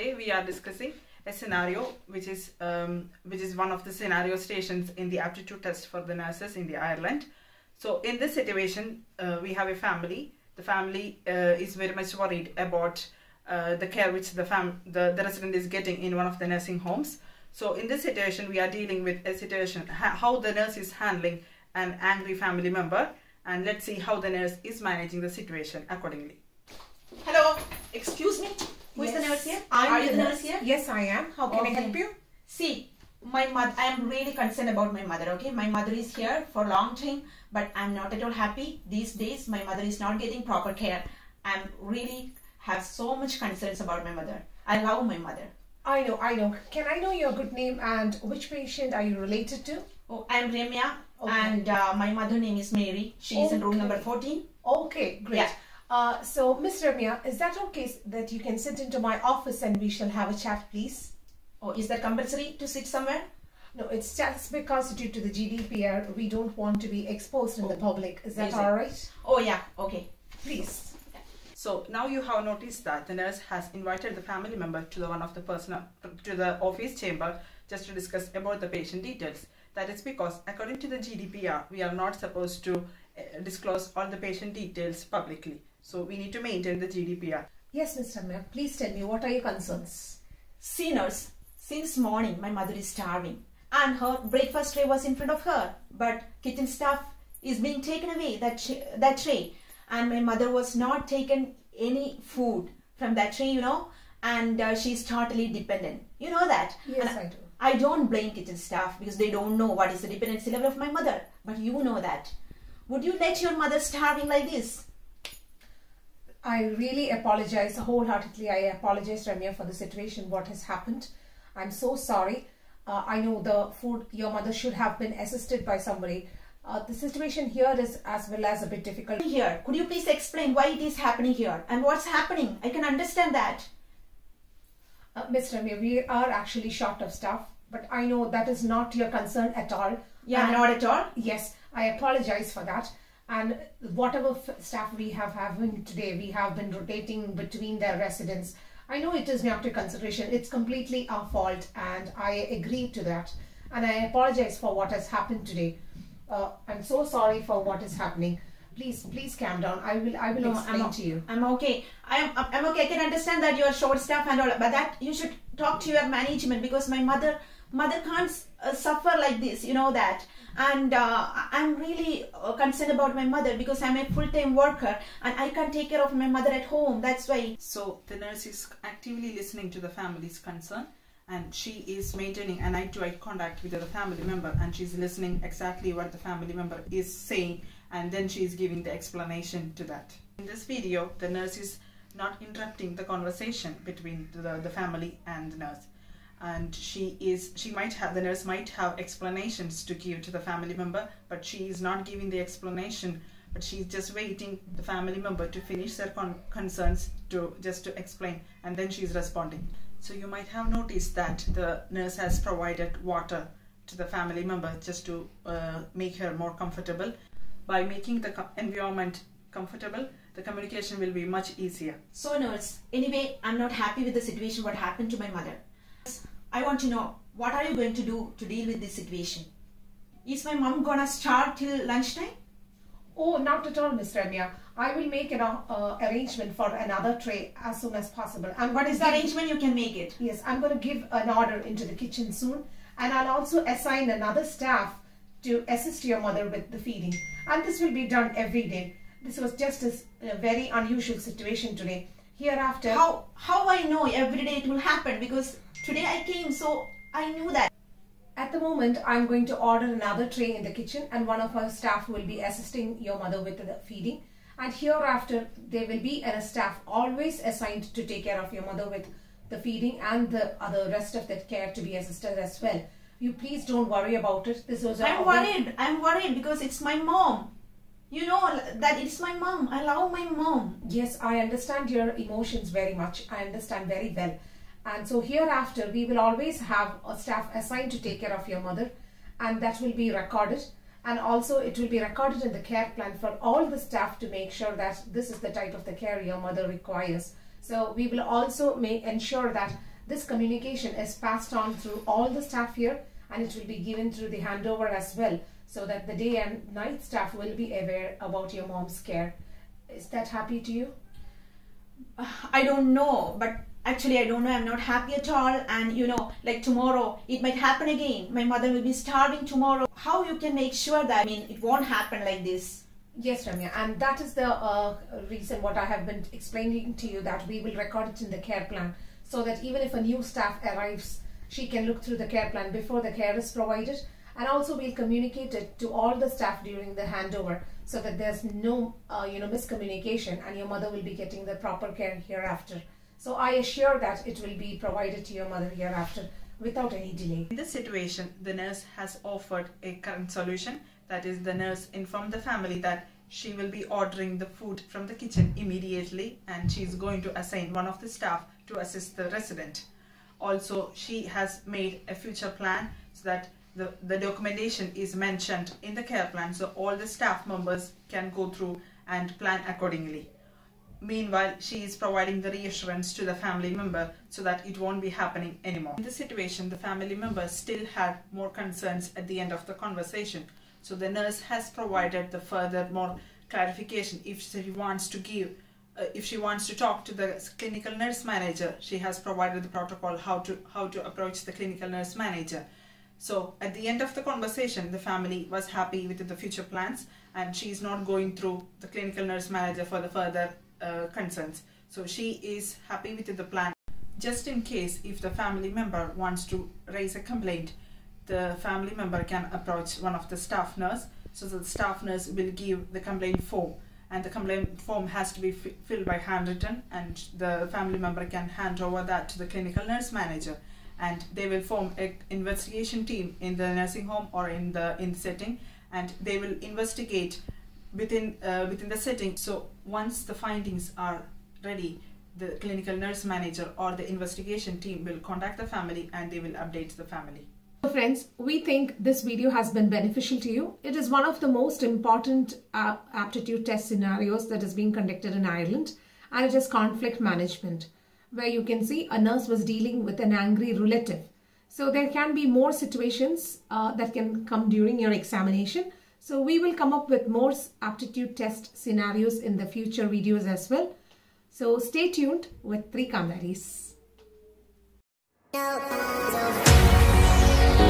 Today we are discussing a scenario which is um, which is one of the scenario stations in the aptitude test for the nurses in the Ireland. So in this situation, uh, we have a family. The family uh, is very much worried about uh, the care which the fam the, the resident is getting in one of the nursing homes. So in this situation, we are dealing with a situation how the nurse is handling an angry family member, and let's see how the nurse is managing the situation accordingly. Hello, excuse me. Who is the nurse here? Are Are you the nurse? nurse here? Yes, I am. How can I help you? See, my mother. I am really concerned about my mother. Okay, my mother is here for a long time, but I'm not at all happy these days. My mother is not getting proper care. I'm really have so much concerns about my mother. I love my mother. I know, I know. Can I know your good name and which patient are you related to? Oh, I'm Remya, Okay. and uh, my mother name is Mary. She is in room number fourteen. Okay, great. Yeah. Uh, so, Miss Ramya, is that okay that you can sit into my office and we shall have a chat, please? Oh, is that compulsory to sit somewhere? No, it's just because due to the GDPR, we don't want to be exposed in the public. Is that all right? Oh yeah. Okay. Please. So now you have noticed that the nurse has invited the family member to the one of the personal to the office chamber just to discuss about the patient details. That is because according to the GDPR, we are not supposed to uh, disclose all the patient details publicly. So we need to maintain the GDPR. Yes, Mr. Ramya, please tell me what are your concerns? See, nurse, since morning my mother is starving and her breakfast tray was in front of her, but kitchen staff is being taken away that ch- that tray, and my mother was not taken any food from that tray, you know, and uh, she's totally dependent. You know that. Yes, And I do. I don't blame kitchen staff because they don't know what is the dependency level of my mother, but you know that. Would you let your mother starving like this? I really apologize wholeheartedly. I apologize, Ramya, for the situation, what has happened. I'm so sorry. Uh, I know the food, your mother should have been assisted by somebody. Uh, the situation here is as well as a bit difficult. Here, could you please explain why it is happening here and what's happening? I can understand that. Uh, Ms. Ramya, we are actually short of staff, but I know that is not your concern at all. Yeah, And- not at all. Yes, I apologize for that. And whatever f- staff we have having today, we have been rotating between their residents. I know it is not a consideration. It's completely our fault, and I agree to that. And I apologize for what has happened today. Uh, I'm so sorry for what is happening. Please, please calm down. I will, I will No, explain I'm, to you. I'm okay. I'm, I'm okay. I can understand that you are short staff and all, but that you should talk to your management because my mother, mother can't uh, suffer like this. You know that, and uh, I'm really uh, concerned about my mother because I'm a full-time worker and I can't take care of my mother at home. That's why. So the nurse is actively listening to the family's concern and she is maintaining an eye to eye contact with the family member and she's listening exactly what the family member is saying and then she is giving the explanation to that. In this video, the nurse is not interrupting the conversation between the, the family and the nurse and she is she might have the nurse might have explanations to give to the family member but she is not giving the explanation but she's just waiting the family member to finish their con- concerns to just to explain and then she's responding so you might have noticed that the nurse has provided water to the family member just to uh, make her more comfortable by making the co- environment comfortable the communication will be much easier So, nurse. Anyway, I'm not happy with the situation. What happened to my mother? I want to know what are you going to do to deal with this situation? Is my mom gonna starve till lunchtime? Oh, not at all, Miss Ramya. I will make an uh, arrangement for another tray as soon as possible. And What is the arrangement you can make it? Yes, I'm going to give an order into the kitchen soon, and I'll also assign another staff to assist your mother with the feeding. And this will be done every day. This was just a very unusual situation today. Hereafter, How how I know every day it will happen because today I came so I knew that. at the moment, I'm going to order another tray in the kitchen, and one of our staff will be assisting your mother with the feeding. And hereafter, there will be a staff always assigned to take care of your mother with the feeding and the other rest of that care to be assisted as well. You please don't worry about it. This was I'm worried. I'm worried because it's my mom. You know that it's my mom. I love my mom. Yes, I understand your emotions very much. I understand very well. And so hereafter, we will always have a staff assigned to take care of your mother, and that will be recorded. And also, it will be recorded in the care plan for all the staff to make sure that this is the type of the care your mother requires. So we will also make ensure that this communication is passed on through all the staff here and it will be given through the handover as well so that the day and night staff will be aware about your mom's care. Is that happy to you? I don't know, but actually I don't know. I'm not happy at all. And you know, like tomorrow, it might happen again. My mother will be starving tomorrow. How you can make sure that I mean it won't happen like this? Yes, Ramya, and that is the uh, reason what I have been explaining to you that we will record it in the care plan so that even if a new staff arrives, she can look through the care plan before the care is provided. And also, we'll communicate it to all the staff during the handover so that there's no, uh, you know, miscommunication, and your mother will be getting the proper care hereafter. So I assure that it will be provided to your mother hereafter without any delay. In this situation, the nurse has offered a current solution. That is, the nurse informed the family that she will be ordering the food from the kitchen immediately and she is going to assign one of the staff to assist the resident. Also, she has made a future plan so that the, the documentation is mentioned in the care plan so all the staff members can go through and plan accordingly. Meanwhile, she is providing the reassurance to the family member so that it won't be happening anymore. In this situation, the family member still had more concerns at the end of the conversation. So the nurse has provided the further more clarification if she wants to give uh, if she wants to talk to the clinical nurse manager she has provided the protocol how to how to approach the clinical nurse manager so at the end of the conversation the family was happy with the future plans and she is not going through the clinical nurse manager for the further uh, concerns. So she is happy with the plan. Just in case if the family member wants to raise a complaint the family member can approach one of the staff nurse. So the staff nurse will give the complaint form and the complaint form has to be filled by handwritten and the family member can hand over that to the clinical nurse manager and they will form an investigation team in the nursing home or in the in the setting and they will investigate within uh, within the setting. So once the findings are ready the clinical nurse manager or the investigation team will contact the family and they will update the family. So friends, we think this video has been beneficial to you. It is one of the most important uh, aptitude test scenarios that is being conducted in Ireland and it is conflict management where you can see a nurse was dealing with an angry relative. So there can be more situations uh, that can come during your examination. So we will come up with more aptitude test scenarios in the future videos as well. So stay tuned with Three Kantharies. No, no.